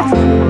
Bye.